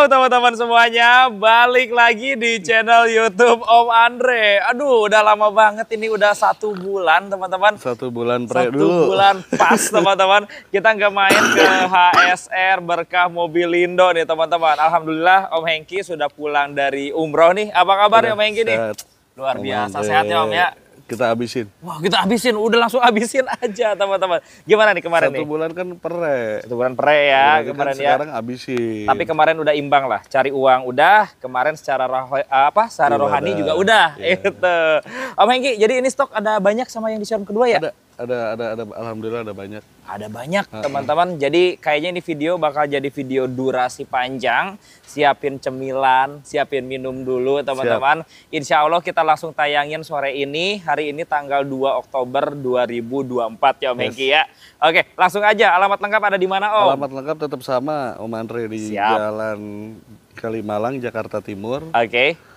halo teman-teman semuanya, balik lagi di channel YouTube Om Andre. Aduh, udah lama banget ini udah satu bulan teman-teman. Satu bulan pre Satu dulu. bulan pas teman-teman. Kita nggak main ke HSR Berkah Mobilindo nih teman-teman. Alhamdulillah Om Hengki sudah pulang dari umroh nih. Apa kabar ya Om Hengki nih? Luar biasa Andre, sehat ya Om ya. Kita habisin. Wah kita habisin, udah langsung habisin aja teman-teman. Gimana nih kemarin Satu nih? bulan kan pre. Satu bulan pre ya Berarti kan kemarin ya. Sekarang habisin. Tapi kemarin udah imbang lah, cari uang udah, kemarin secara roh, apa secara Ibadah. rohani juga udah. Iya. Itu. Om Hengki, jadi ini stok ada banyak sama yang di showroom kedua ya? ada ada ada ada alhamdulillah ada banyak. Ada banyak teman-teman. Jadi kayaknya ini video bakal jadi video durasi panjang. Siapin cemilan, siapin minum dulu teman-teman. Insya Allah kita langsung tayangin sore ini. Hari ini tanggal 2 Oktober 2024 ya Om Yes. Hengki ya. Oke, langsung aja. Alamat lengkap ada di mana Om? Alamat lengkap tetap sama Om Andre di Siap. Jalan Kalimalang Jakarta Timur. Oke.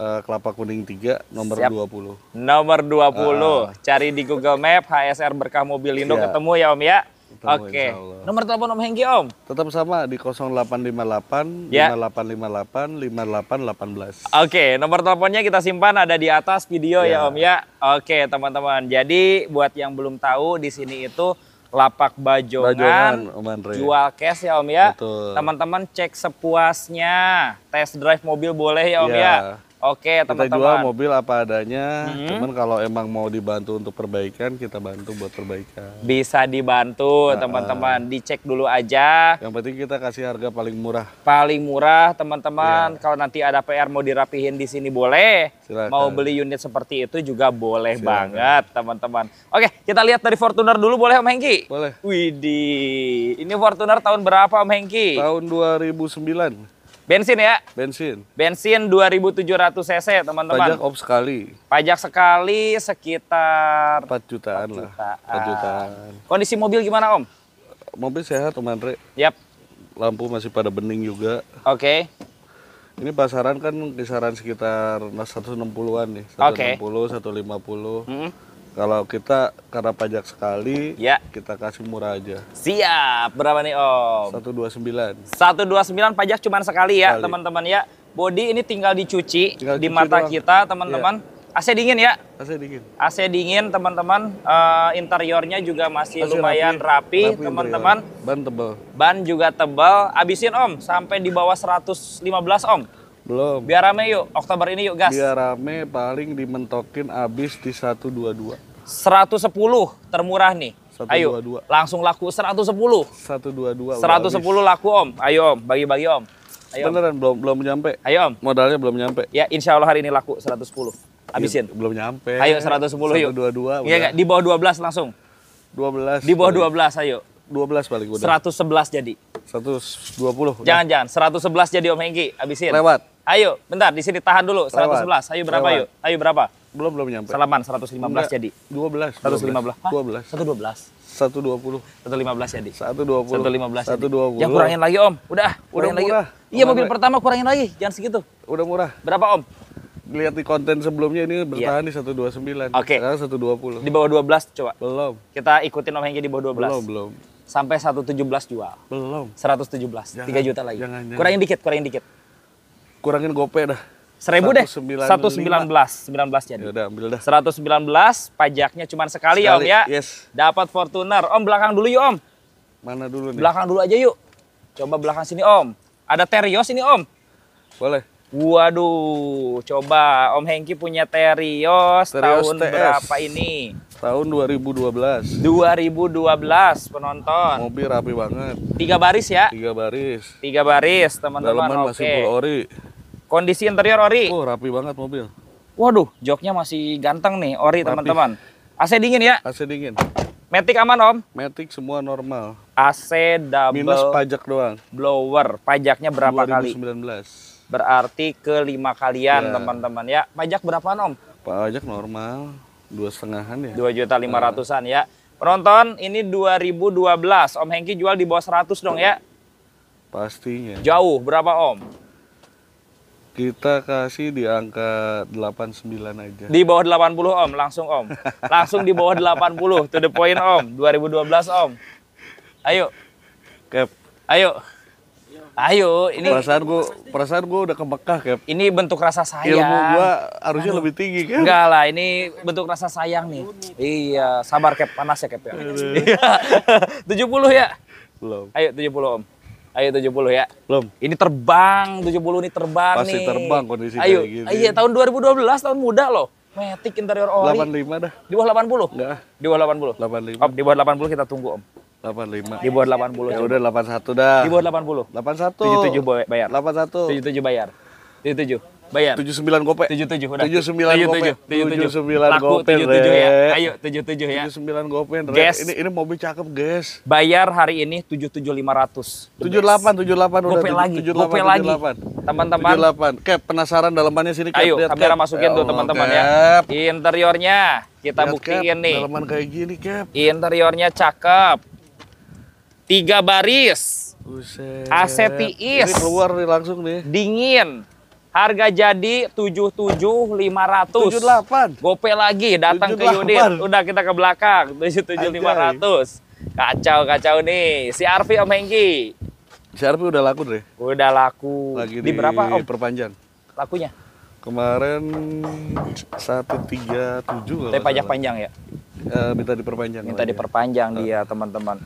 Eh, Kelapa Kuning 3 nomor Siap. 20. Nomor 20. Cari di Google Map HSR Berkah Mobilindo Iya. ketemu ya Om ya. Ketemu, Oke. Nomor telepon Om Hengki Om. Tetap sama di 0858 Ya. 5858 5818. Oke, nomor teleponnya kita simpan ada di atas video ya Ya. Om ya. Oke, teman-teman. Jadi buat yang belum tahu di sini itu lapak bajongan, Bajongan, Om Andre. jual cash ya Om ya. Teman-teman cek sepuasnya. Test drive mobil boleh ya Om Iya. ya. Oke, Kita jual teman-teman. mobil apa adanya, Hmm. cuman kalau emang mau dibantu untuk perbaikan, kita bantu buat perbaikan. Bisa dibantu teman-teman. Dicek dulu aja. Yang penting kita kasih harga paling murah. paling murah teman-teman. Kalau nanti ada PR mau dirapihin di sini boleh. Silakan. Mau beli unit seperti itu juga boleh banget teman-teman. Oke, kita lihat dari Fortuner dulu boleh Om Hengki? Boleh. Widih, ini Fortuner tahun berapa Om Hengki? Tahun 2009, Bensin ya? bensin. Bensin 2700 cc teman-teman. Pajak op sekali, Pajak sekali sekitar 4 jutaan lah. jutaan. 4 jutaan. Kondisi mobil gimana Om? Mobil sehat, Om Andre. Yap, Lampu masih pada bening juga. oke. Ini pasaran kan kisaran sekitar 160-an nih. Oke. 160, 150. Mm, Kalau kita karena pajak sekali, Ya. kita kasih murah aja. Siap, berapa nih Om? 129. 129 pajak cuma sekali ya teman-teman ya. Body ini tinggal dicuci Tinggal di cuci mata doang. kita teman-teman. AC dingin ya. Kasih dingin. AC dingin teman-teman. Eh, interiornya juga masih Masih lumayan rapi, teman-teman. Ban tebal. Ban juga tebal. Abisin Om sampai di bawah 115 Om. Belum. Biar rame yuk. Oktober ini yuk gas. Biar rame paling dimentokin abis di 122. 110 termurah nih. Ayo 122. langsung laku 110. 122. udah 110 laku Om. Ayo Om, bagi-bagi Om. habis. Ayo. Beneran belum belum nyampe. Ayo Om. Modalnya belum nyampe. Ya insya Allah hari ini laku 110. Habisin. Iya, belum nyampe. Ayo 110 yuk. 122 Iya? Di bawah 12 langsung. 12. Di bawah paling. 12 ayo. 12 paling udah. 111 jadi. 120. udah. Jangan-jangan 111 jadi Om Hengki. Habisin. Lewat. Ayo, bentar di sini tahan dulu. 111. Ayo berapa Lewat. yuk? Ayo berapa? Belum belum nyampe. Salaman 115 Enggak. jadi. 12. 115. Hah? 12. 112. 120. 115 jadi. 120. 115 jadi. 120. Ya kurangin lagi Om. Udah, kurangin lagi. murah. Iya Om mobil pertama kurangin lagi. Jangan segitu. Udah murah. Berapa Om? Lihat di konten sebelumnya ini bertahan di 129. Iya. Oke. Sekarang 120. Di bawah 12 coba. Belum. Kita ikutin Om Hengki di bawah 12. Belum, belum. Sampai 117 jual. Belum. 117. 3 Jangan, juta lagi. jangan, jangan. Kurangin dikit, kurangin dikit. Kurangin gope dah. Seribu deh. 195. 119. 19 jadi. Ya udah, ambil dah. 119 pajaknya cuma sekali, ya Om Sekali, ya. yes. Dapat Fortuner. Om belakang dulu yuk Om. Mana dulu nih? Belakang dulu aja yuk. Coba belakang sini Om. Ada Terios ini Om. Boleh. Waduh, coba Om Hengki punya Terios, Terios tahun TS. berapa ini? Tahun 2012. 2012 penonton. Mobil rapi banget. Tiga baris ya. Tiga baris. Tiga baris teman-teman. Dalaman masih full ori. Kondisi interior ori. Oh, rapi banget mobil. Waduh, joknya masih ganteng nih ori teman-teman. AC dingin ya. AC dingin. Matic aman Om. Matic semua normal. AC double Minus pajak doang. blower. Pajaknya berapa kali? 2019. Berarti ke lima kalian Ya. teman-teman ya. Pajak berapaan Om? Pajak normal. Dua setengahan ya. Dua juta lima ratusan ya. Penonton ini 2012. Om Hengki jual di bawah 100 dong ya. Pastinya. Jauh berapa Om? Kita kasih di angka 89 aja. Di bawah 80 Om, langsung Om. Langsung di bawah 80 to the point Om. 2012 Om. Ayo, Cap. ayo. Ayo, ini Perasaan gua perasaan gua udah ke Mekah, Cap. ini bentuk rasa sayang. Ilmu gua harusnya lebih tinggi, Cap. Enggak lah, ini bentuk rasa sayang nih. Iya, sabar Cap, panas ya Cap ya. Iya. 70 ya. Belum. Ayo 70 Om. Ayo 70 ya. Belum. Ini terbang, 70 ini terbang Pasti nih. terbang kondisi Ayo, kayak gini. iya tahun 2012, tahun muda loh. Matic interior ori. 85 dah. Di bawah 80? Enggak. Di bawah 80. 85. Om, di bawah 80 kita tunggu Om. 85. Di bawah 80. Ya udah 81 dah. Di bawah 80. 81. 77 boy- bayar. 81. 77 bayar. 77 bayar. 79 gope. 77 udah. 79 gope. 77. 79 Laku gope, 77 ya. Ayo 77 ya. 79 gope. Guys. Ini ini mobil cakep, guys. Bayar hari ini 77500. 78, 78 udah. Gope lagi, 78, gope lagi. 78. Teman-teman, 78. Cap, penasaran dalamannya sini, Cap. ayo Lihat, kamera Cap. masukin tuh Allah, teman-teman ya. Interiornya kita Lihat, buktiin Cap, nih. Dalaman kayak gini, Cap. Interiornya cakep. Tiga baris, Buset. AC tiis. Ini keluar nih langsung nih. dingin. Harga jadi 77.500. 78. Gope lagi datang ke 78. unit. Udah kita ke belakang 77.500. Kacau kacau nih. Si Arfi Om Hengki. Si Arfi udah laku, Dre. Udah laku. Lagi di berapa Om perpanjang. lakunya? Kemarin 137 kalau Tapi pajak panjang ya. Eh, minta diperpanjang. Minta lagi. diperpanjang dia teman-teman.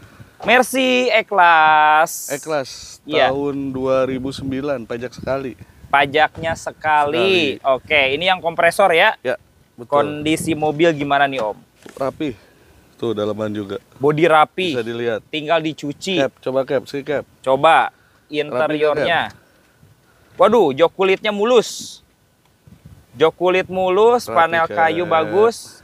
Mercy E-Class. E-Class Iya. tahun 2009 pajak sekali. Pajaknya sekali. Oke, ini yang kompresor ya. Ya, betul. Kondisi mobil gimana nih Om? Rapi. Tuh dalaman juga. Body rapi. Bisa dilihat. Tinggal dicuci. Cap, coba cap, si cap. Coba interiornya. Waduh, jok kulitnya mulus. Jok kulit mulus, panel Perhatikan. kayu bagus.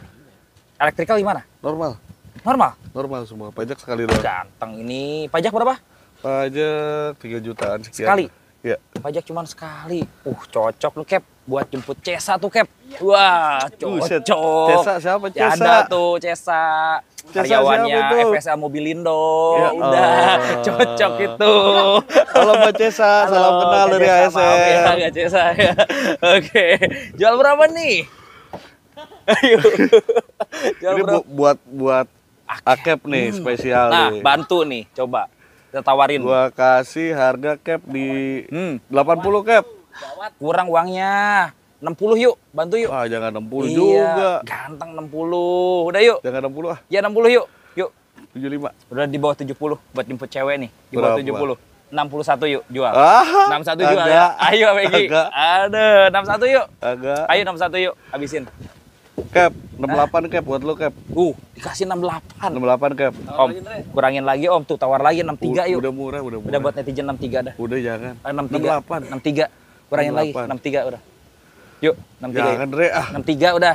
Elektrikal gimana? Normal, Normal. normal semua. Pajak sekali doang. Ganteng ini. Pajak berapa? Pajak 3 jutaan sekian. Sekali? Ya. Pajak cuma sekali. Uh, cocok lu, Cap. Buat jemput Cesa tuh, Cap. Wah, cocok. Cesa siapa, Ya Cesa? Ada tuh Cesa. Cesa Karyawannya? FSA Mobilindo. Ya Udah, Allah. cocok itu. Halo Mbak Cesa, salam Halo, kenal Kak dari ASN. Maaf ya, Kak Cesa. ya. Oke. Jual berapa nih? Ayo. Jual Ini berapa? bu- buat buat akep nih spesial Nah, nih. bantu nih, coba. Kita tawarin. Gua kasih harga cap di Hmm, 80 cap. kurang uangnya. 60 yuk, bantu yuk. Wah, jangan 60 Iya, juga. Ganteng 60. Udah yuk. Jangan 60 ah, Ya 60 yuk. Yuk. 75. Udah di bawah 70 buat jemput cewek nih. Di Berapa? bawah 70. 61 yuk, jual. Ah, 61 jual agak, ya. Ayo agak. Ada 61 yuk. Agak. Ayo 61 yuk, habisin. Cap, 68 cap buat lo cap. Uh, dikasih 68. 68 cap. Om, kurangin lagi Om, tuh tawar lagi 63 yuk. Udah murah, udah murah. Udah buat netizen 63 dah. Udah jangan. Eh, 63. 68. 63. Kurangin lagi 68. 63 udah. Yuk, 63. Jangan Dre ah. 63 udah.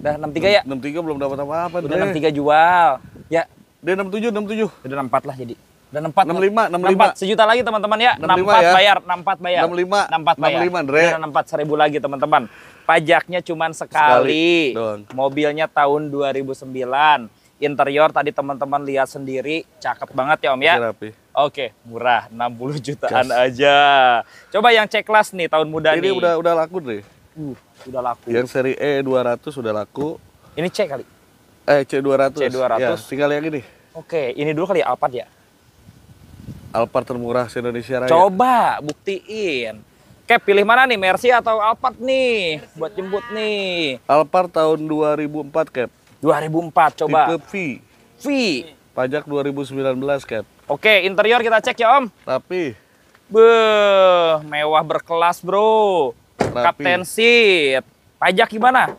Udah 63 ya. 63 belum dapat apa-apa Udah Dre. 63 jual. Ya, Dia 67, 67. udah 64 lah jadi. Udah 64. 65, 64 sejuta lagi teman-teman ya. 65 64 ya. bayar, 64 bayar. 65, 64 bayar. 65, Dre. Udah 64 seribu lagi teman-teman. Pajaknya cuman sekali. Sekali. Mobilnya tahun 2009. Interior tadi teman-teman lihat sendiri, cakep banget ya Om ya. Oke, rapi. Oke, murah 60 jutaan aja. Coba yang C class nih tahun muda Ini nih. udah udah laku Dre. Uh, udah laku. Yang seri E 200 sudah laku. Ini C kali. Eh C200. C200. Ya, tinggal yang ini. Oke, ini dulu kali ya Alphard ya. Alphard termurah se Indonesia Raya. Coba buktiin. Cap pilih mana nih, Mercy atau Alphard nih buat jemput nih. Alphard tahun 2004 cap. 2004 coba. Tipe V. V. Pajak 2019 cap. Oke, interior kita cek ya Om. Rapi. Beuh, mewah berkelas bro. Rapi. Kapten seat. Pajak gimana?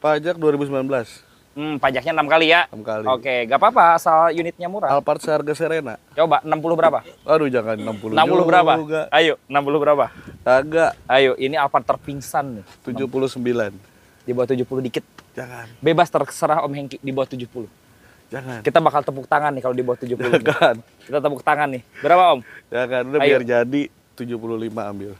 Pajak 2019. Hmm, pajaknya 6 kali ya. 6 kali. Oke, gak apa-apa asal unitnya murah. Alphard seharga Serena. Coba 60 berapa? Aduh jangan 60 60 berapa? juga. Ayo, 60 berapa? Agak Ayo, ini Alphard terpingsan nih. 79. Di bawah 70 dikit. Jangan. Bebas terserah Om Hengki di bawah 70. Jangan. Kita bakal tepuk tangan nih kalau di bawah 70. nih. Jangan. Kita tepuk tangan nih. Berapa Om? Jangan. Udah Ayo. biar jadi 75 ambil.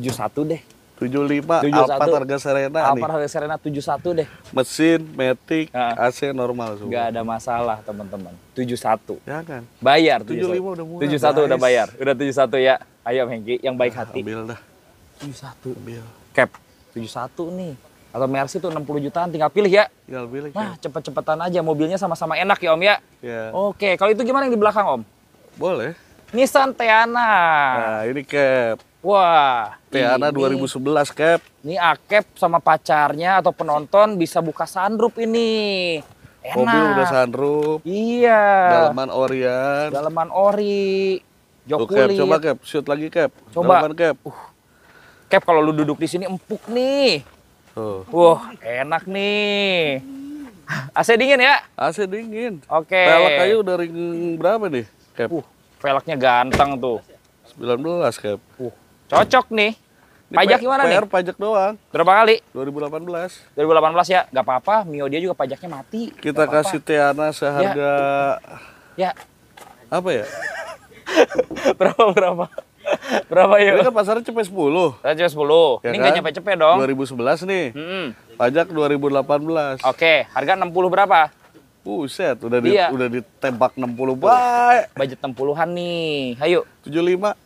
71 deh. 75 71. Alphard harga Serena nih. Alphard harga Serena 71 deh. Mesin, matic, Ah. AC normal semua. Nggak ada masalah teman-teman. 71. Jangan. Bayar 75 71. udah murah, 71 udah guys. bayar. Udah 71 ya. Ayo Hengki yang baik hati. Ambil dah. 71. Ambil. Cap. 71 nih. Atau Mercy tuh 60 jutaan tinggal pilih ya. Tinggal pilih. Nah, Cap. cepet-cepetan aja mobilnya sama-sama enak ya Om ya. Ya. Oke, kalau itu gimana yang di belakang Om? Boleh. Nissan Teana. Nah, ini cap. Wah. Teana ini- 2011 cap. Ini Akep sama pacarnya atau penonton bisa buka sunroof ini. Enak. Mobil udah sunroof, Iya. dalaman Orion. Dalaman ori. Jok cap, kulit. coba cap, shoot lagi cap. Coba. Dalaman cap. Cap kalau lu duduk di sini empuk nih. Tuh. Wah, enak nih. AC dingin ya? AC dingin. Oke. Pelek aja udah ring berapa nih? Cap. Uh, velgnya ganteng tuh. 19 cap. Uh, cocok nih. Ini Pajak gimana nih? PR pajak doang. Berapa kali? 2018. 2018 ya? Gak apa-apa, Mio dia juga pajaknya mati. Kita Nggak apa-apa. kasih Teana seharga Ya, apa ya? berapa berapa? berapa Ini yuk? kan pasarnya cepet 10. Raja 10. Ya Ini kan? nggak nyampe-cepet dong. 2011 nih. Hmm. Pajak 2018. Oke, harga 60 berapa? Buset, udah di, Iya. udah ditembak 60 baik. Budget 60-an nih. Ayo, 75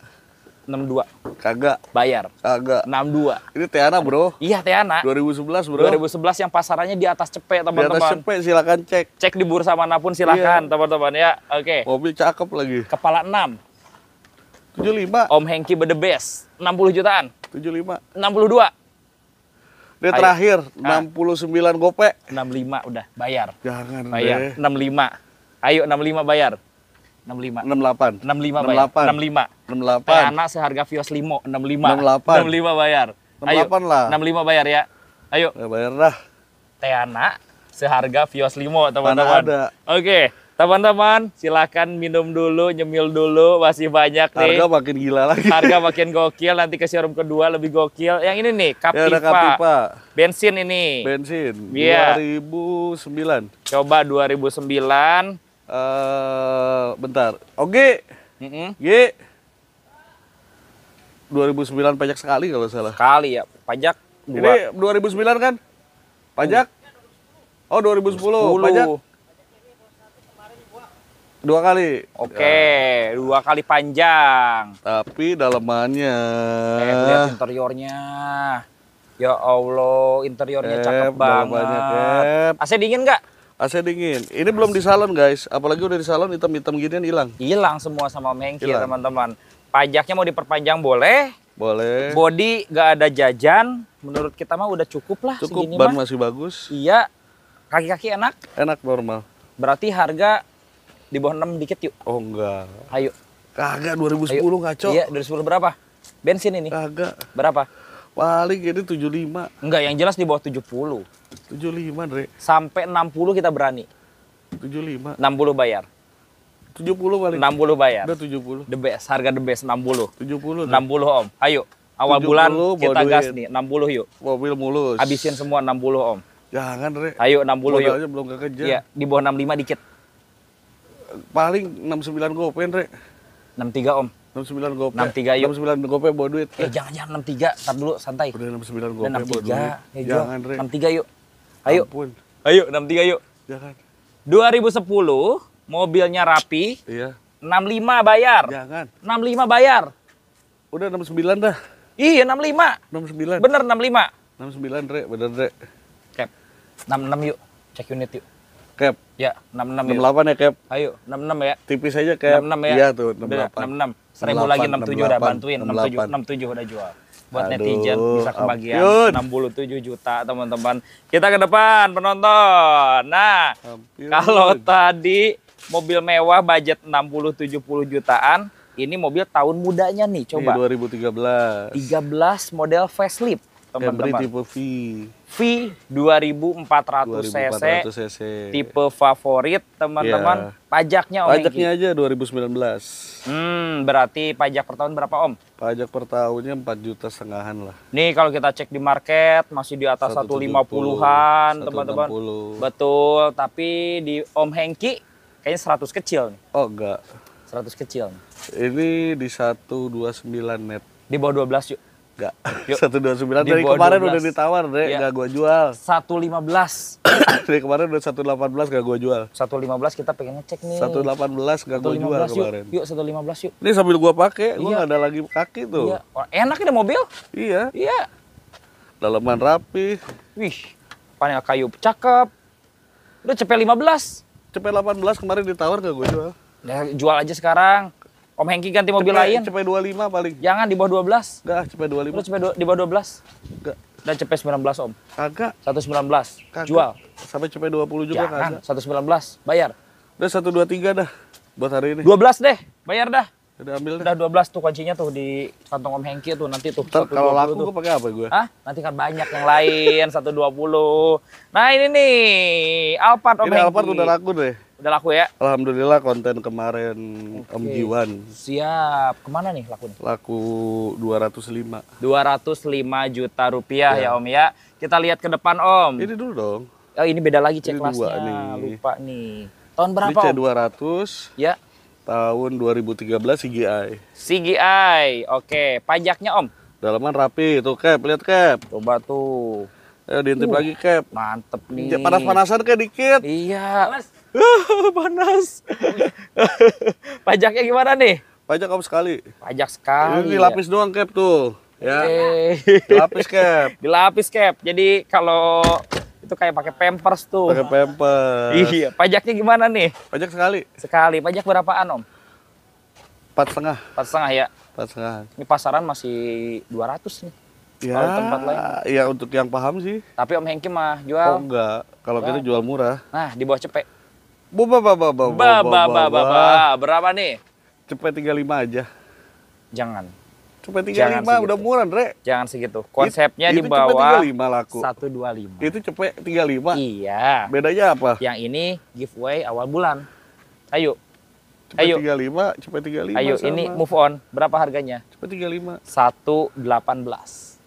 62. Kagak, Bayar. kagak. 62. Ini Teana, Bro. Iya, Teana. 2011, Bro. 2011 yang pasarannya di atas cepet, Di atas teman-teman. cepet silakan cek. Cek di bursa mana pun silakan, Iya. teman-teman ya. Oke. Mobil cakep lagi. Kepala 6. 75, Om Hengki the best. 60 jutaan. 75. 62. Ini Ayo. terakhir Ah. 69 gope. 65 udah bayar. Jangan Bayar. deh. 65. Ayo 65 bayar. 65. 68. 65 bayar. 68. 65. 68. Teana seharga Vios Limo 65. 68. 65 bayar. Ayo. 68 lah. 65 bayar ya. Ayo Ya, bayar dah. Teana seharga Vios Limo teman-teman. Ada. Oke, teman-teman silakan minum dulu, nyemil dulu, masih banyak nih. Harga makin gila lagi. Harga makin gokil, nanti ke showroom kedua lebih gokil. Yang ini nih, Ya ada Captiva. Captiva. Bensin ini. Bensin. Iya. 2009. Coba 2009. Eh, bentar. Oke. Mm-mm. G. 2009 pajak sekali kalau salah. Kali ya, pajak dua. Ini 2009 kan? Pajak? Oh 2010. 10. Pajak dua kali. Oke, dua kali panjang. Tapi dalamannya. Eh, lihat interiornya. Ya Allah, interiornya Cap, cakep banget. Cap. AC dingin nggak? AC dingin. Ini belum di salon guys. Apalagi udah di salon hitam-hitam ginian hilang. Hilang semua sama Hilang. teman-teman. Pajaknya mau diperpanjang boleh. Boleh. Body nggak ada jajan. Menurut kita mah udah cukup lah Cukup segini ban mah. masih bagus. Iya. Kaki-kaki enak. Enak normal. Berarti harga di bawah 6 dikit yuk. Oh enggak. Ayo. Kagak 2010 Ayo. ngaco. Iya, dari 10 berapa? Bensin ini. Kagak. Berapa? Paling ini 75. Enggak, yang jelas di bawah 70. 75, Dre. Sampai 60 kita berani. 75. 60 bayar. 70 paling. 60 bayar. Udah 70. The best, harga the best 60. 70. Dre. 60 Om. Ayo. Awal 70 bulan kita gas duit. nih, 60 yuk. Mobil mulus. Habisin semua 60 Om. Jangan, Dre. Ayo 60 yuk. Modalnya belum kekejar. Iya, di bawah 65 dikit. Paling 69 gope, Dre. 63 Om. 69 gope. 63 yuk. 69 gope bawa duit. Eh jangan jangan 63, tar dulu santai. Udah 69 gope Udah bawa 63, duit. ya. Jangan, Dre. 63 yuk. Ayo. Ampun. Ayo 63 yuk. Jangan. 2010 mobilnya rapi, Iya. 65 bayar. Jangan. 65 bayar. Udah 69 dah. Iya 65. 69. Bener 65. 69, Dre. Bener, Dre. Cap. 66 yuk. Cek unit yuk. Cap. Ya, 66 yuk. 68 ya, Cap. Ayo, 66 ya. Tipis aja, Cap. 66 ya. Iya tuh, Udah, 68. 66. Seribu lagi 67 udah 68, bantuin 67 67 udah jual. Buat Aduh, netizen bisa kebagian ampun. 67 juta teman-teman. Kita ke depan penonton. Nah, Ampun. kalau tadi mobil mewah budget 60 70 jutaan, ini mobil tahun mudanya nih coba. Ini 2013. 13 model facelift Camry teman-teman. tipe V. V 2400 cc 2400 cc. tipe favorit teman-teman. Pajaknya Om Pajaknya Hengki. aja 2019. Hmm, berarti pajak per tahun berapa Om? Pajak per tahunnya 4 juta setengahan lah. Nih kalau kita cek di market masih di atas 150-an 170, teman-teman. 160. Betul, tapi di Om Hengki kayaknya 100 kecil nih. Oh enggak. 100 kecil. nih. Ini di 129 net. Di bawah 12 yuk. Enggak. Yuk. 129 Di dari kemarin 12. udah ditawar, Dre. Iya. Enggak gua jual. 115. dari kemarin udah 118 enggak gua jual. 115 kita pengen ngecek nih. 118 enggak gua jual 115 yuk. kemarin. Yuk 115 yuk. Ini sambil gua pakai, gua Iya. nggak ada lagi kaki tuh. Iya. Oh, enak ini mobil. Iya. Iya. Dalaman rapi. Wih. Panel kayu cakep. Udah cepet 15. Cepet 18 kemarin ditawar gak gue jual. Ya, jual aja sekarang. Om Hengki ganti mobil lain. CP 25 paling. Jangan di bawah 12. Enggak, CP 25. Lu cepet di bawah 12. Enggak. Dan cepet 19 Om. Kagak. 119. Kagak. Jual. Sampai CP 20 juga Jangan. kagak. 119. Bayar. Udah 123 dah buat hari ini. 12 deh. Bayar dah. Udah ambil dah. Udah 12 tuh kuncinya tuh di kantong Om Hengki tuh nanti tuh. Ntar kalau 120 laku gue pakai apa gue? Hah? Nanti kan banyak yang lain 120. Nah, ini nih Alphard Om Ini Hengki. Alphard udah laku deh. Udah laku ya? Alhamdulillah konten kemarin Om Oke. Jiwan Siap. Ke mana nih laku nih? laku 205. 205 juta rupiah ya Om ya. Kita lihat ke depan Om. Ini dulu dong. Oh ini beda lagi cek Ini dua kelasnya. nih. Lupa nih. Tahun Ini berapa Om? C200 Ya. tahun 2013 CGI. CGI. Oke. Pajaknya Om. Dalaman rapi tuh cap, lihat cap. Coba tuh. Ayo diintip Uh. lagi cap. Mantep nih. Panas-panasan kayak dikit. Iya. Panas. Pajaknya gimana nih? Pajak om sekali. Pajak sekali. Ini dilapis doang cap tuh. Ya. Oke. Dilapis cap. Dilapis cap. Jadi kalau itu kayak pakai pampers tuh. Pakai pampers. Iya. Pajaknya gimana nih? Pajak sekali. Sekali. Pajak berapaan Om? Empat setengah. Empat setengah ya. Empat setengah. Ini pasaran masih 200 nih. Ya, Kalau tempat lain. ya untuk yang paham sih. Tapi Om Hengki mah Oh jual. enggak. Kalau kita jual murah. Nah, di bawah cepet. Boba baba baba Ba ba ba ba ba. Berapa nih? Cepet 35 aja. Jangan. Cepet 35 Jangan segitu. udah murah, Dre. Jangan segitu. Konsepnya di bawah 35 laku. 125. Itu cepet 35. Iya. Bedanya apa? Yang ini giveaway awal bulan. Ayo, Cepet Ayo. 35, cepet 35 ayo sama. ini move on. Berapa harganya? Cepet 35. 118.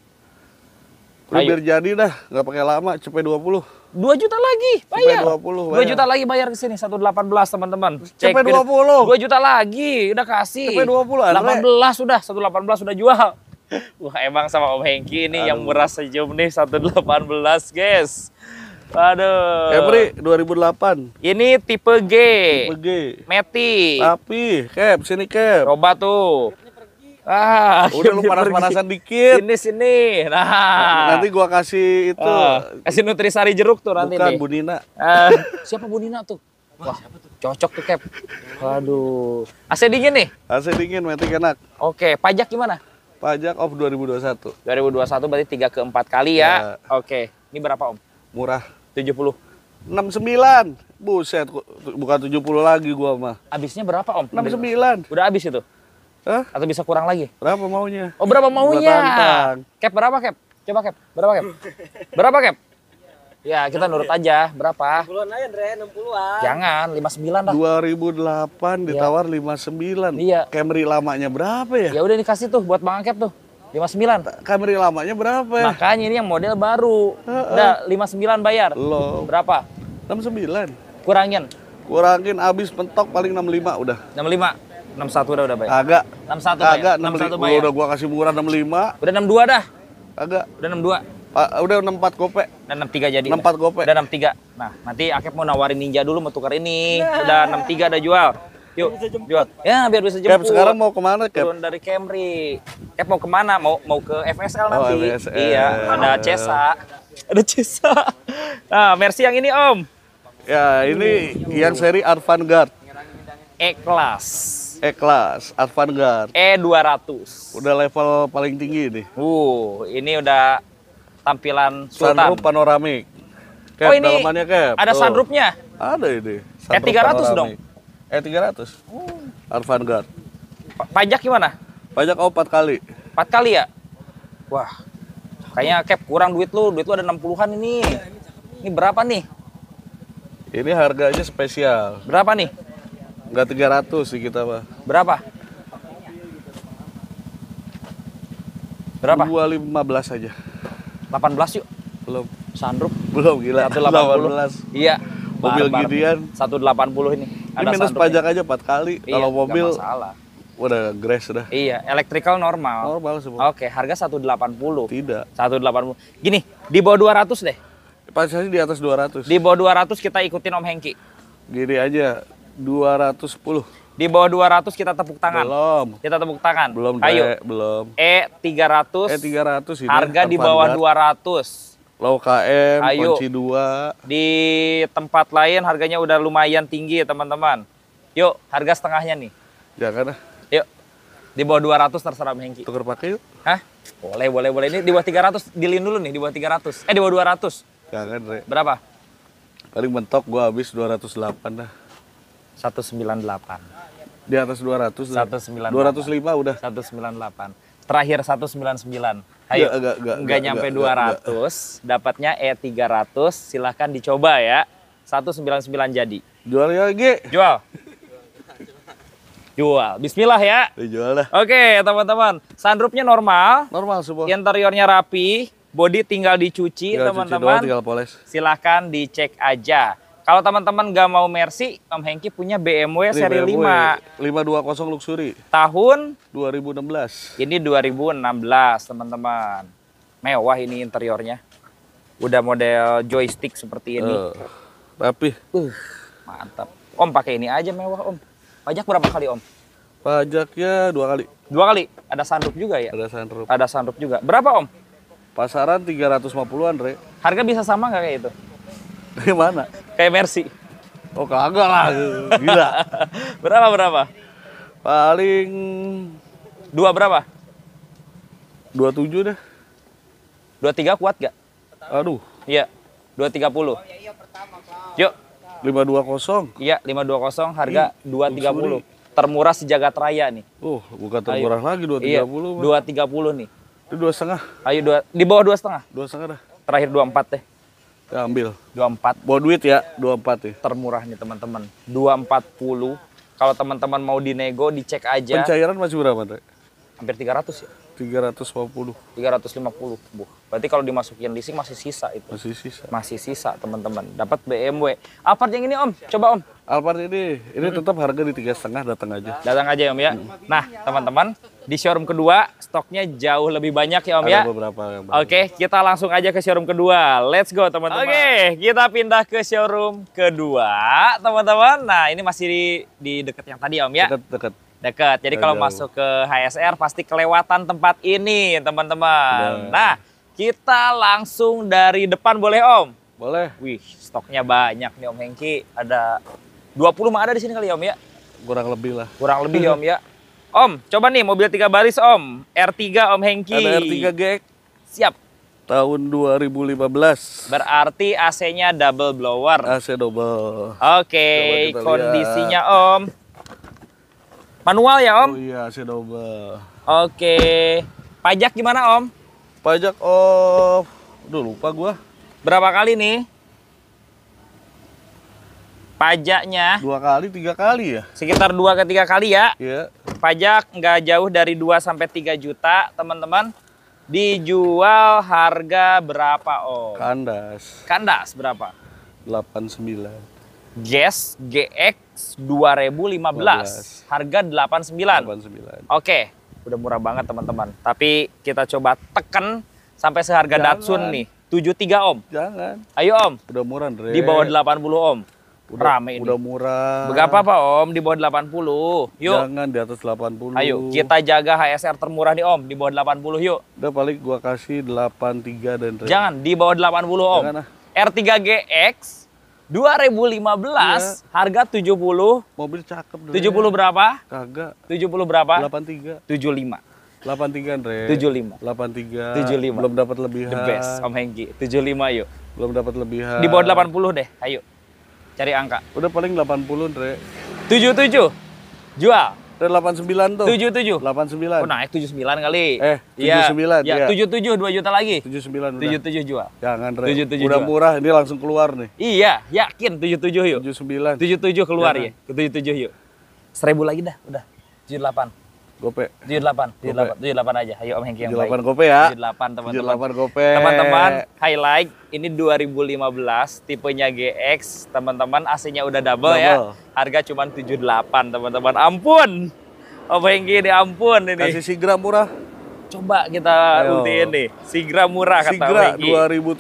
Udah Ayo. biar jadi dah, nggak pakai lama, cepet 20. 2 juta lagi, Cepet bayar. 20, 2 juta lagi bayar ke sini 118 teman-teman. Cepet 20. 2 juta lagi, udah kasih. Cepet 20, Andre. 18 sudah, 118 sudah jual. Wah, emang sama Om Hengki ini yang Aduh. murah sejum nih 118, guys. Waduh. Kepri 2008. Ini tipe G. Tipe G. Meti. Tapi, Cap, sini Cap. Coba tuh. Ah, Udah lu panas-panasan dikit. Sini sini. Nah. Nanti gua kasih itu. Ah, kasih nutrisari jeruk tuh nanti Bukan nih. Bu Nina. Ah, siapa Bu Nina tuh? Wah, cocok tuh Cap. Waduh. AC dingin nih. AC dingin, metik enak. Oke, pajak gimana? Pajak off 2021. 2021 berarti 3 ke 4 kali ya. Oke. Ini berapa Om? Murah. 70. 69. Buset, bukan 70 lagi gua mah. Habisnya berapa Om? 69. Udah habis itu? Hah? Atau bisa kurang lagi? Berapa maunya? Oh berapa maunya? Cap berapa Cap? Coba Cap. Berapa Cap? Berapa Cap? Ya kita nurut aja. Berapa? 60-an aja, Dre, 60-an. Jangan 59 dah. 2008 ditawar 59. Iya. Camry lamanya berapa ya? Ya udah dikasih tuh buat Bang Cap tuh. 59. Camry lamanya berapa ya? Makanya ini yang model baru. Udah 59 bayar. Lo Berapa? 69. Kurangin. Kurangin abis mentok paling 65 udah. 65. 61 udah udah bayar. Agak. 61 bayar. Agak 61 65. bayar. Udah gua kasih murah 65. Udah 62 dah. Agak. Udah 62. Ah, udah 64 gope. Dan 63 jadi. 64 gope. Udah 63. Nah, nanti Akep mau nawarin Ninja dulu mau tukar ini. Udah 63 udah jual. Yuk, jual. Ya, biar bisa Cap jemput. sekarang mau ke mana Cap? turun dari Camry. Cap mau ke mana? Mau mau ke FSL Oh, nanti. FSL. Iya, ada Cesa. Ada Cesa. Nah, Mercy yang ini Om. Ya ini yang seri Avantgarde. E-Class. E-Class, Avantgarde. E200. Udah level paling tinggi nih. Uh, ini udah tampilan Sultan. Sunroof panoramik. Cap, Oh, ini dalamannya Cap. Ada sunroofnya. Ada ini. E300 dong? E300. Avantgarde. Pa- Pajak gimana? Pajak kau 4 kali. Empat kali ya? Wah, kayaknya Cap kurang duit lu. Duit lu ada 60-an ini. Ini berapa nih? Ini harganya spesial. Berapa nih? Enggak 300 sih kita mah. Berapa? Berapa? 215 aja. 18 yuk. Belum. Sunroof Belum gila. 180. Iya. Mobil Barbar. ginian. 180 ini. Ini minus pajak aja 4 kali. Iya, Kalau mobil masalah. udah grace dah. Iya, electrical normal. Normal semua. Oke, harga 180. Tidak. 180. Gini, di bawah 200 deh. Pajaknya di atas 200. Di bawah 200 kita ikutin Om Hengki. Gini aja 210. Di bawah 200 kita tepuk tangan. Belum. Kita tepuk tangan. Belum Ayo. Belum. E 300. Eh 300 ini. harga di bawah Avantgarde. 200. Low KM, Ayo. kunci 2. Di tempat lain harganya udah lumayan tinggi ya teman-teman. Yuk, harga setengahnya nih. Jangan ah. Yuk. Di bawah 200 terserah Hengki. Tuker pakai yuk. Hah? Boleh, boleh, boleh. Ini di bawah 300, dilin dulu nih, di bawah 300. Eh, di bawah 200. Jangan, Re. Berapa? Paling mentok gua habis 208 dah. 198. Di atas 200 dah. 198. 205 udah. 198. Terakhir 199. Ayo. Nggak, nggak, Nggak nggak, nyampe nggak, 200, dapatnya E300. Silahkan dicoba ya. 199 jadi. Jual ya, Ge. Jual. Jual. Bismillah ya. Dijual dah. Oke, teman-teman. Sunroofnya normal, Normal semua. interiornya rapi, body tinggal dicuci, teman-teman. tinggal poles. Silahkan dicek aja. Kalau teman-teman gak mau Mercy, Om Hengki punya BMW Ini seri BMW 5 520 Luxury tahun 2016. ini 2016, teman-teman. Mewah ini interiornya. Udah model joystick seperti ini. Rapi. Uh, mantap. Om pakai ini aja mewah, Om. Pajak berapa kali, Om? Pajaknya dua kali. Dua kali. Ada sunroof juga ya? Ada sunroof. Ada sunroof juga. Berapa, Om? Pasaran 350-an, Re. Harga bisa sama nggak kayak itu? Gimana? Kayak Mercy. Oh, kagak lah. Gila. berapa berapa? Paling Dua berapa? 27 deh. Dua tiga kuat gak? Aduh, Iya. Dua tiga puluh. Yuk. 520. Iya, 520 harga 230. Termurah sejagat raya nih. Oh, bukan termurah lagi 230. Iya, mah. 230 nih. Itu dua setengah. Ayo dua, di bawah dua setengah. Dua setengah dah. Terakhir 24 deh. Ya, ambil. 24 Bawa duit ya, 24 ya. termurah nih teman-teman. 240. Kalau teman-teman mau dinego, dicek aja. Pencairan masih berapa, Re? Hampir 300 ya. 350. 350. Buh. Berarti kalau dimasukin leasing masih sisa itu. Masih sisa. Masih sisa teman-teman. Dapat BMW. Alphard yang ini Om. Coba Om. Alphard ini, ini tetap harga di tiga setengah datang aja. Datang aja ya Om ya. Nah teman-teman. Di showroom kedua stoknya jauh lebih banyak ya Om ya. Ada beberapa yang baru. Oke, kita langsung aja ke showroom kedua. Let's go teman-teman. Oke, kita pindah ke showroom kedua, teman-teman. Nah, ini masih di, di dekat yang tadi Om ya. Dekat, dekat. Dekat. Jadi kalau jauh. masuk ke HSR pasti kelewatan tempat ini, teman-teman. Nah, kita langsung dari depan boleh Om? Boleh, Wih, stoknya banyak nih Om Hengki. Ada 20 mah ada di sini kali ya Om ya? kurang lebih lah. Kurang lebih ya Om ya. Om, coba nih mobil tiga baris Om. R3 Om Hengki. Ada R3 GX Siap. tahun 2015. Berarti AC-nya double blower. AC double. Oke, kita kondisinya Om. Manual ya Om? Oh iya, AC double. Oke. Pajak gimana Om? Pajak off. Duh, lupa gua. Berapa kali nih? Pajaknya Dua kali, tiga kali ya? sekitar 2 ke 3 kali ya. Iya. Pajak nggak jauh dari 2 sampai 3 juta, teman-teman. Dijual harga berapa Om? Kandas. Kandas berapa? 89. Gas GX 2015. Harga 89. 89. Oke, udah murah banget teman-teman. Tapi kita coba tekan sampai seharga Jangan. Datsun nih. 73 Om. Jangan. Ayo Om, Udah murah, di bawah 80 Om. Udah, Rame ini. Udah murah. Berapa Pak Om? Di bawah 80. Yuk. Jangan di atas 80. Ayo, kita jaga HSR termurah nih Om, di bawah 80 yuk. Udah paling gua kasih 83 dan Re. Jangan di bawah 80 Om. Jangan ah. R3 GX 2015 harga 70. Mobil cakep Dre. 70 berapa? Kagak. 70 berapa? 83. 75. 83 Andre. 75. 83. 75. Belum dapat lebihan. The best Om Hengki. 75 yuk. Belum dapat lebihan. Di bawah 80 deh. Ayo. Cari angka. Udah paling 80 Andre. 77. Jual. Dari 89 tuh. 77. 89. Oh naik 79 kali. Eh, Iya. 79, Ya, iya. 77 2 juta lagi. 79 udah. 77 jual. Jangan Re. 77 Udah jual. murah ini langsung keluar nih. Iya, yakin 77 yuk. 79. 77 keluar Jangan. ya. Ke 77 yuk. 1000 lagi dah, udah. 78. Gope. 78, 78, 78 aja. Ayo Om Hengki yang 78 baik. gope ya. 78 teman-teman. 78 gope. Teman-teman, highlight ini 2015 tipenya GX, teman-teman AC-nya udah double, ya. Double. Harga cuma 78, teman-teman. Ampun. Om Hengki ini ampun ini. Kasih Sigra murah. Coba kita Ayo. ultiin nih. Sigra murah kata Om Sigra Hengki.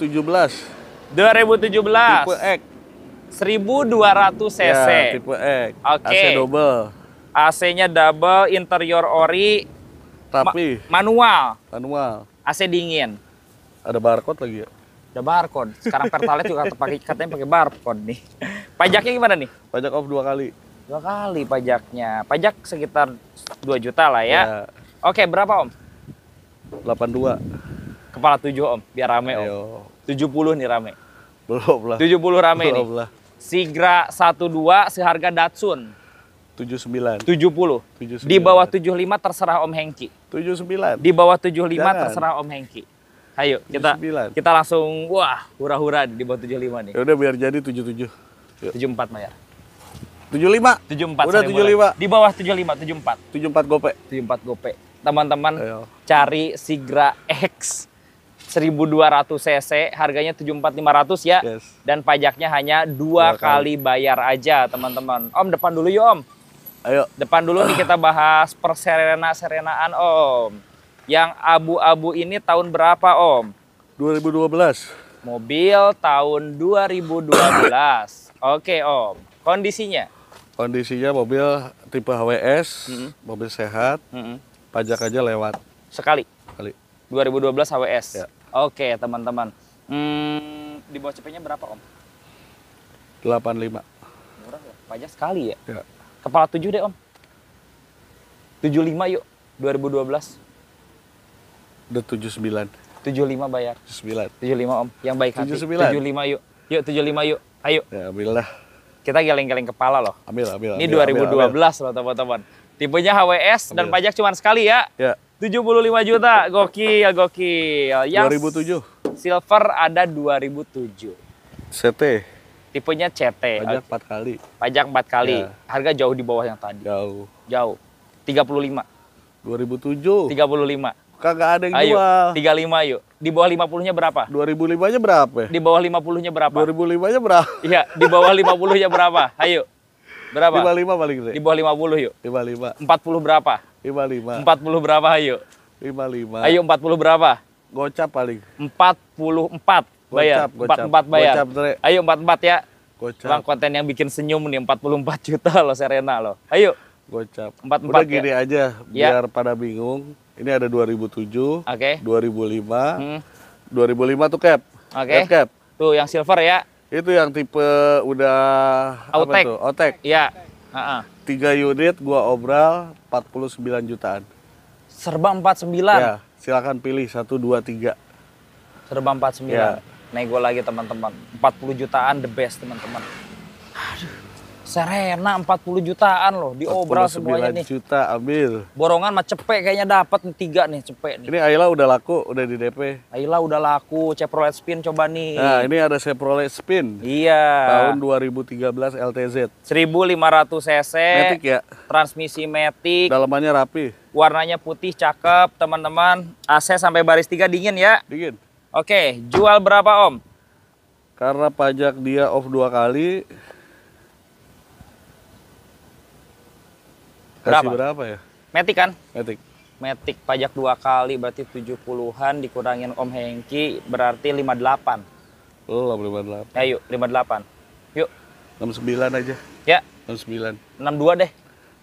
2017. 2017. Tipe X. 1200 cc. Ya, tipe X. Oke. AC double. AC-nya double, interior ori, Tapi manual, manual. AC dingin. Ada barcode lagi ya. Ada barcode. Sekarang Pertalite juga pakai katanya pakai barcode nih. Pajaknya gimana nih? Pajak off dua kali. Dua kali pajaknya. Pajak sekitar 2 juta lah ya. Oke, berapa Om? 82. Kepala 7 Om, biar rame Om. Ayo. 70 nih rame. Belum lah. 70 rame nih. Belum lah. Sigra 12 seharga Datsun 79. 70. 79. Di bawah 75 terserah Om Hengki. 79. Di bawah 75 Jangan. terserah Om Hengki. Ayo, kita 79. kita langsung wah, hura-hura di bawah 75 nih. Ya udah biar jadi 77. Yuk. 74 bayar. 75. 74 Udah sorry, 75. boleh. Di bawah 75, 74. 74 gope. 74 gope. Teman-teman cari Sigra X 1200 cc, harganya 74500 ya. Yes. Dan pajaknya hanya dua Dua kali. kali bayar aja, teman-teman. Om depan dulu yuk, Om. Ayo. Depan dulu nih kita bahas perserena-serenaan, Om. Yang abu-abu ini tahun berapa, Om? 2012. Mobil tahun 2012. Oke, Om. Kondisinya? Kondisinya mobil tipe HWS, Mm-mm. mobil sehat, Mm-mm. pajak aja lewat Sekali. kali. 2012 HWS. Ya. Oke, teman-teman. Hmm, di bawah CP-nya berapa, Om? 85. Murah ya? Pajak sekali ya? Ya. Kepala 7 deh, Om. 75 yuk, 2012. Udah 79. 75 bayar. 9. 75 Om, yang baik hati. 79. 75 yuk. Yuk 75 yuk. Ayo, Ya ambil lah. kita geleng-geleng kepala loh. Ambil, ambil. Ini ambil, 2012 ambil, ambil. loh teman-teman. Tipenya HWS dan pajak cuma sekali ya. Ya, 75 juta. Gokil, gokil. Yang 2007. silver ada 2007. CT. Tipenya CT. Pajak. 4 kali. Pajak 4 kali. Ya. Harga jauh di bawah yang tadi. Jauh. Jauh. 35. 2007. 35. Kagak ada yang Ayo, jual. 35 yuk. Di bawah 50-nya berapa? 2005 aja berapa? ya? Di bawah 50-nya berapa? 2005 aja berapa? Iya, di bawah 50-nya berapa? Ayo. Berapa? 55 paling gede. Di bawah 50 yuk. 55. 40 berapa? 55. 40 berapa ayo? 55. Ayo 40 berapa? Gocap paling. 44 bayar. Gocap, gocap. 44 bayar. Gocap. Ayo 44 ya. Gocap. Bang konten yang bikin senyum nih 44 juta loh Serena loh. Ayo. Gocap. 44 Udah ya? gini aja Ya. biar pada bingung. Ini ada 2007, Oke. 2005. Hmm, 2005 tuh cap. Oke. Cap, cap. Tuh yang silver ya. Itu yang tipe udah Autek. apa tuh? Otek. Iya. Heeh. 3 unit gua obral 49 jutaan. Serba 49. Ya, silakan pilih 1 2 3. Serba 49. Ya. Nego lagi teman-teman. 40 jutaan the best teman-teman. Aduh. Serena 40 jutaan loh. Diobral semuanya nih. juta ambil. Borongan mah cepet kayaknya dapat nih tiga nih cepet nih. Ini Ayla udah laku, udah di DP. Ayla udah laku, Chevrolet Spin coba nih. Nah, ini ada Chevrolet Spin Iya. tahun 2013 LTZ. 1500 cc. Matic ya, Transmisi Matic. dalamannya rapi, Warnanya putih cakep, teman-teman. AC sampai baris 3 dingin ya. dingin. Oke, jual berapa Om? Karena pajak dia off dua kali. Kasih Berapa? berapa ya? Matic kan? Matic. Matic pajak dua kali berarti 70-an dikurangin Om Hengki berarti 58. Belum 58. Ayo, 58. Yuk. 69 aja. Ya, 69. 62 deh.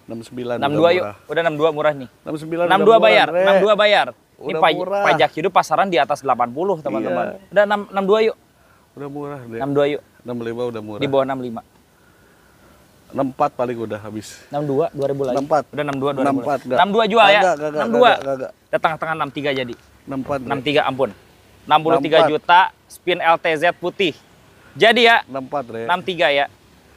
69. 62 yuk. Udah 62 murah nih. 69 62 bayar, 62 bayar. Ini Udah paj- murah. pajak hidup pasaran di atas 80 teman-teman. Iya. Udah 6, 62 yuk. Udah murah deh. 62 yuk. 65 udah murah. Di bawah 65. 64 paling udah habis. 62 2000 lagi. 64. Udah 62 2000. 64 enggak. 62 jual ya. Kagak, kagak, 62. kagak, kagak. Udah tengah-tengah 63 jadi. 64. Dre. 63 ampun. 63 64. juta spin LTZ putih. Jadi ya 64, Dre. 63 ya.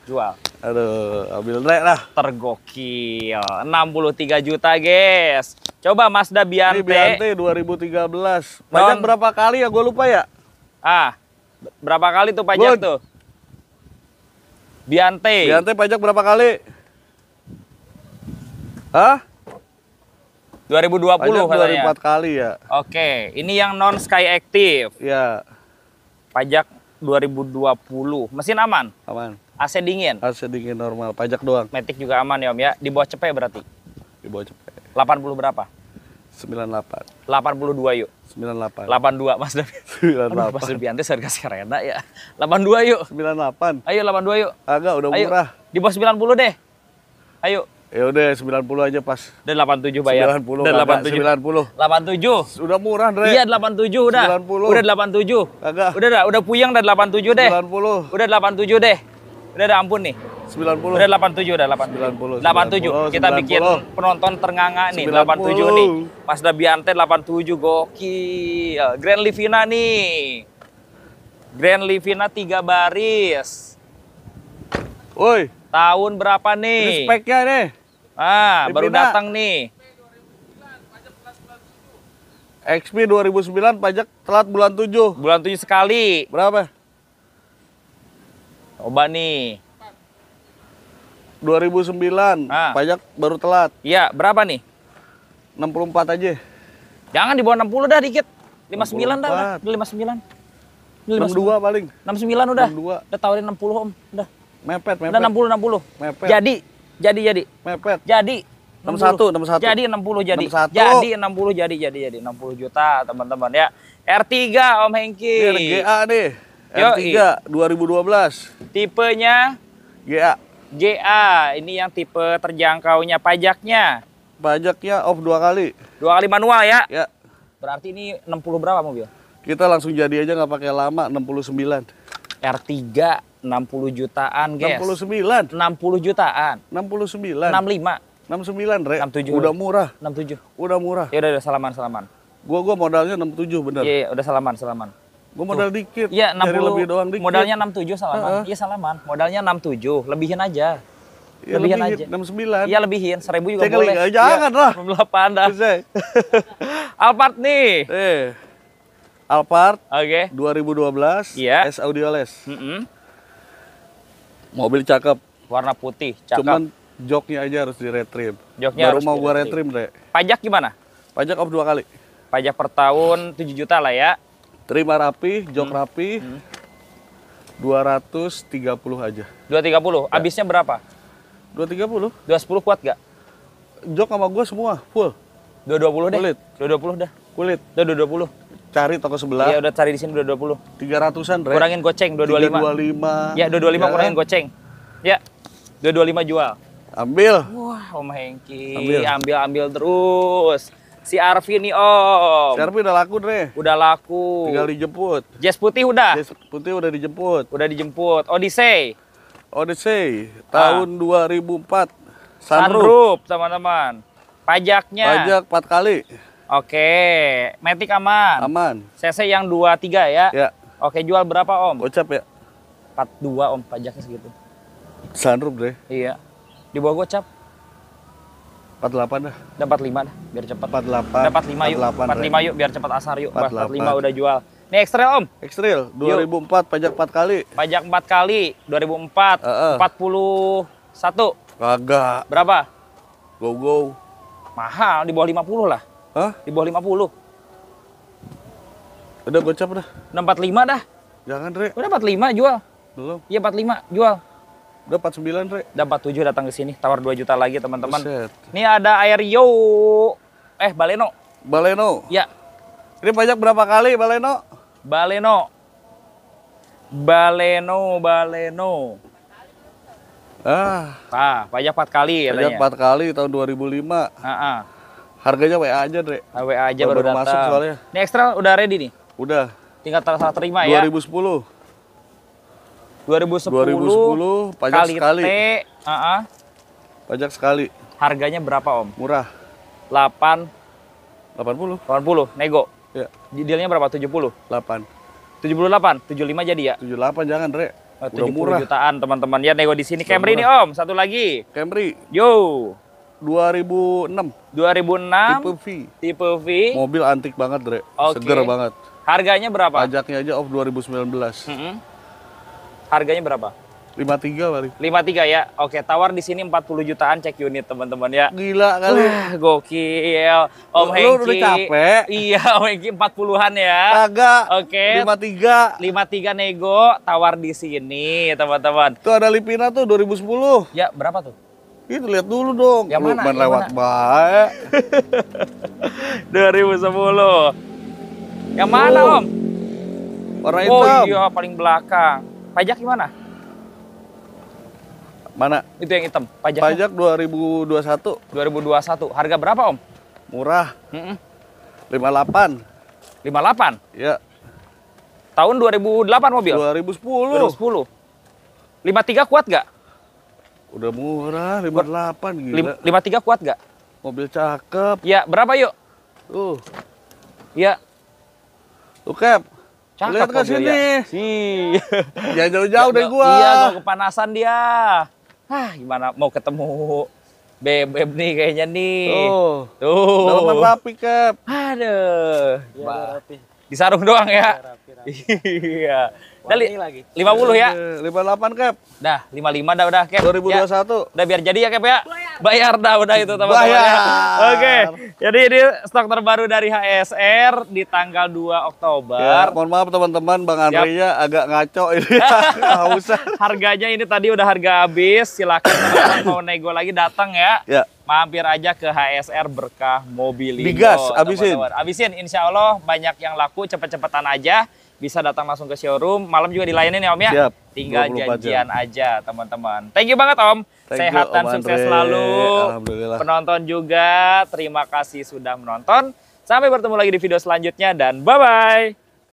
Jual. Aduh, ambil Dre lah. Tergokil. 63 juta, guys. Coba Mazda Ini Biante. Biante 2013. Pajak Non. berapa kali ya? Gue lupa ya. Ah, berapa kali tuh pajak Bud. tuh? Biante. Biante pajak berapa kali? Hah? 2020 Pajak katanya. 24 kali ya. Oke, ini yang non Sky Active. Ya, Pajak 2020. Mesin aman, aman. AC dingin. AC dingin normal, pajak doang. Matic juga aman ya Om ya. Di bawah cepet berarti. Di bawah cepet. 80 berapa? 98. 82 yuk. 98. 82 Mas David. Aduh, Mas 98. Daviante harga serena ya. 82 yuk. 98. Ayo 82 yuk. Agak udah Ayo. murah. Di bawah 90 deh. Ayo. Ya udah 90 aja pas. Dan 87 bayar. 90 Dan kagak, 87. 90. 87. Udah murah, Dre. Iya 87 udah. 90. Udah 87. Kagak. Udah dah, udah puyang dah 87 deh. 90. Udah 87 deh. Udah ada ampun nih. 90. Udah 87 udah 87. 90, 87. Kita 90, bikin penonton ternganga nih 87 90. nih. Mazda Biante 87 gokil. Grand Livina nih. Grand Livina 3 baris. Woi, Tahun berapa ini nih? speknya nih. Ah, baru datang nih. XP 2009 pajak telat bulan 7. Bulan 7 sekali. Berapa? Coba nih. 2009 Ah. pajak baru telat. Iya, berapa nih? 64 aja. Jangan di bawah 60 dah dikit. 59 dah, 64. udah 59. Ini 59. 62 paling. 69 udah. 62. Udah tawarin 60 Om. Udah. Mepet, mepet. Udah 60 60. Mepet. Jadi, jadi jadi. Mepet. Jadi 61, 61. Jadi 60 jadi. 61. Jadi 60 jadi jadi jadi 60 juta teman-teman ya. R3 Om Hengki. Ini GA nih. Yoi. R3 2012. Tipenya GA. GA. Ini yang tipe terjangkaunya pajaknya. Pajaknya off dua kali. Dua kali manual ya. Ya. Berarti ini 60 berapa mobil? Kita langsung jadi aja nggak pakai lama 69. R3 60 jutaan, guys. 69. 60 jutaan. 69. 65, 69, Re. 67. Udah murah. 67. Udah murah. Ya udah udah salaman salaman. Gua gua modalnya 67 bener. Iya, iya, udah salaman salaman. Gua modal dikit. Iya, 60 Nyari lebih doang dikit. Modalnya 67 salaman. Iya salaman. Modalnya 67, lebihin aja. Ya, lebihin lebihin, aja. 69. Iya lebihin, 1000 juga Cengkeling, boleh. eh, jangan lah. 68 dah. Alphard nih. Eh. Alphard Oke. 2012 Iya. S Audioles. Mm-mm. Mobil cakep. Warna putih, cakep. Cuman joknya aja harus di retrim. Joknya Baru harus mau gua retrim. Re. Pajak gimana? Pajak off dua kali. Pajak per tahun 7 juta lah ya. Terima rapi, jok Hmm. rapi. 230 aja. 230. Habisnya berapa? 230. 210 kuat gak? Jok sama gua semua full. 220 deh. Kulit. 220 dah. Kulit. Udah 220. Cari toko Iya sebelah. udah cari di sini 220. 300-an, Re. Kurangin goceng 225. 325. Ya 225 Ya. kurangin goceng. Ya. 225 jual. Ambil. Wah, Om Hengki, Ambil. ambil ambil terus. Si Arfi nih Om. Serpi udah laku, Dre. Udah laku. Tinggal dijemput. Jazz putih udah. Jas putih udah dijemput. Udah dijemput. Odyssey. Odyssey Ah. tahun 2004. Sunroof. Teman-teman. Pajaknya. Pajak 4 kali. Oke. Matic aman. Aman. CC yang 23 ya. Ya, Oke, jual berapa Om? gocap ya. 42 Om, pajaknya segitu. Sunroof, Dre. Iya. Di bawah gocap. 48 dah. Dapat 5 dah, biar cepat. 48. Dapat 5 yuk. 48, 45 yuk biar cepat asar yuk. 48. 45 udah jual. Nih ekstrel Om. Ekstril 2004 pajak 4 kali. Pajak 4 kali 2004. Heeh. 41. Kagak. Berapa? Go go. Mahal di bawah 50 lah. Hah? Di bawah 50. Udah gocap dah. Udah 45 dah. Jangan, Dre. Udah 45 jual. Belum. Iya 45 jual. Udah 49, Dre. Udah 47 datang ke sini, tawar 2 juta lagi teman-teman. Ini ada Aerio. Eh, Baleno. Baleno. Ya, Ini pajak berapa kali, Baleno? Baleno. Baleno, Baleno. Ah, Ah, pajak 4 kali pajak katanya. 4 kali tahun 2005. Heeh. Harganya WA aja, Dre. WA aja Baru baru, masuk datang. soalnya. Ini ekstra udah ready nih. Udah. Tinggal salah terima ya. 2010. 2010, 2010 pajak kali sekali. T, uh-uh. Pajak sekali. harganya berapa om? Murah. 8, 80. 80, nego. Ya, Di dealnya berapa? 70? 8. 78, 75 jadi ya? 78 jangan, Dre. Oh, Udah 70 murah. jutaan teman-teman ya nego di sini. Udah Camry nih om, satu lagi. Camry Yo, 2006 2006 tipe V. tipe V. Mobil antik banget, Dre. Oke. Seger banget. Harganya berapa? Pajaknya aja off 2019. Mm-mm. Harganya berapa? 53 kali. 53 ya. Oke, tawar di sini 40 jutaan cek unit teman-teman ya. Gila kali. Wah, gokil. Om Lu- lu Hengki. udah capek? Iya, Om Hengki 40-an ya. Kagak. Oke. 53. 53 nego tawar di sini, teman-teman. Tuh ada Lipina tuh 2010. Ya, berapa tuh? Itu lihat dulu dong. Yang Lu mana? Yang lewat mana? baik. 2010. Yang mana, Oh, Om? Warna Oh hitam. iya, paling belakang. Pajak gimana? Mana? Itu yang hitam. Pajaknya Pajak 2021. 2021. Harga berapa, Om? Murah. Mm-mm. 58. 58. Ya. Tahun 2008 mobil. 2010. 2010. 53 kuat gak? Udah murah, 58 gila. Lim- 53 kuat gak? Mobil cakep. Ya, berapa yuk? Tuh, Ya, tuh Cap. Cakep Lihat ke sini. Sih. Jangan jauh-jauh dari gua. Iya, gak kepanasan dia. Hah, gimana mau ketemu bebek nih kayaknya nih. Tuh. Tuh. Dalaman rapi, Cap. Aduh. Iya, rapi. Di sarung doang ya. Rapi, rapi. Iya. Dah, li- lagi. 50 ya. Eh, 58, Cap. Dah, 55 dah udah, Cap. Ya. 2021. Udah biar jadi ya Cap ya. Bayar dah udah itu teman-teman ya. Bayar. Oke. Jadi ini stok terbaru dari HSR di tanggal 2 Ya, Oktober. mohon maaf teman-teman, Bang Andrea agak ngaco ini. Hausan. Harganya ini tadi udah harga habis. Silakan teman-teman mau nego lagi datang ya. Ya. Mampir aja ke HSR Berkah Mobilindo. Digas, abisin. Abisin, insya Allah banyak yang laku, cepet-cepetan aja. Bisa datang langsung ke showroom. Malam juga dilayanin ya Om ya. Siap, Tinggal 24 jam. janjian aja teman-teman. Thank you banget Om. Thank Sehat you, dan Om sukses Andre. selalu. Alhamdulillah. Penonton juga, terima kasih sudah menonton. Sampai bertemu lagi di video selanjutnya dan bye-bye.